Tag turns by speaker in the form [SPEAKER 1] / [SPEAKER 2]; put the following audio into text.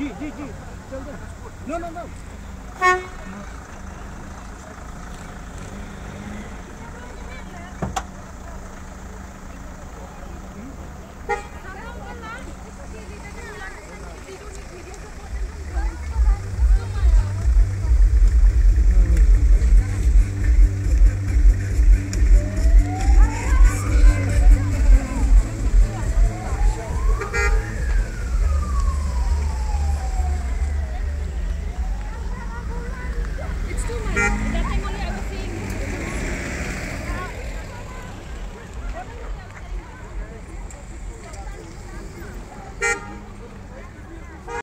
[SPEAKER 1] जी जी चल दो। No no no.